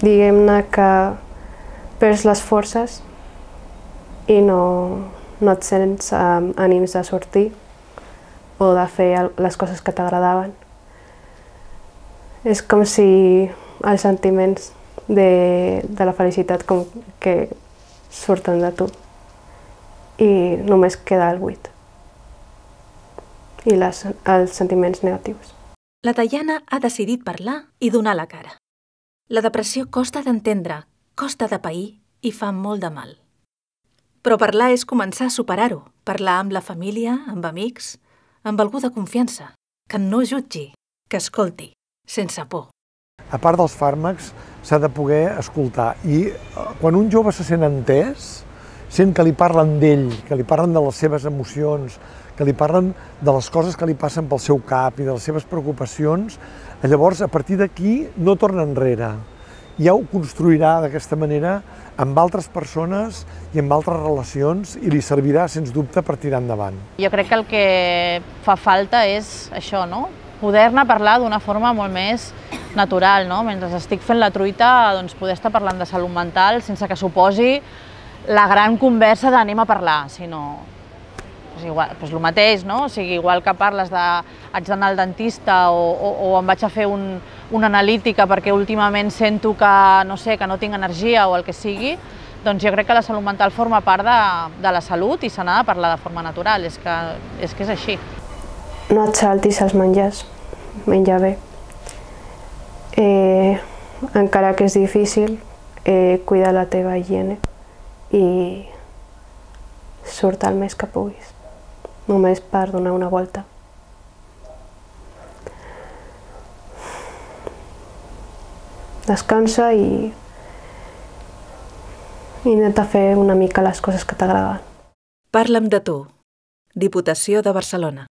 diguem-ne que perds les forces i no, no et sents amb ànims de sortir o de fer les coses que t'agradaven. És com si els sentiments de, de la felicitat com que surten de tu i només queda el buit i les, els sentiments negatius. La Tayana ha decidit parlar i donar la cara. La depressió costa d'entendre, costa de pair i fa molt de mal. Però parlar és començar a superar-ho, parlar amb la família, amb amics, amb algú de confiança, que no jutgi, que escolti, sense por. A part dels fàrmacs, s'ha de poder escoltar. I eh, quan un jove se sent entès, sent que li parlen d'ell, que li parlen de les seves emocions, que li parlen de les coses que li passen pel seu cap i de les seves preocupacions, llavors a partir d'aquí no torna enrere. Ja ho construirà d'aquesta manera amb altres persones i amb altres relacions i li servirà, sens dubte, per tirar endavant. Jo crec que el que fa falta és això, no? poder-ne parlar d'una forma molt més natural, no? Mentre estic fent la truita, doncs poder estar parlant de salut mental sense que suposi la gran conversa d'anem a parlar, sinó pues igual, pues el mateix, no? O sigui, igual que parles de haig d'anar al dentista o, o, o em vaig a fer un, una analítica perquè últimament sento que, no sé, que no tinc energia o el que sigui, doncs jo crec que la salut mental forma part de, de la salut i se n'ha de parlar de forma natural, és que, és que és així. No et saltis els menjars, menja bé. Eh, encara que és difícil, eh, cuida la teva higiene i surt el més que puguis només per donar una volta. Descansa i intenta fer una mica les coses que t'agraden. Parla'm de tu. Diputació de Barcelona.